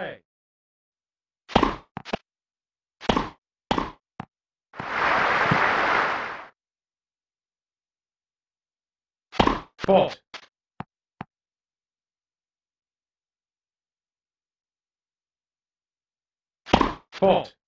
Play. Fault. Fault.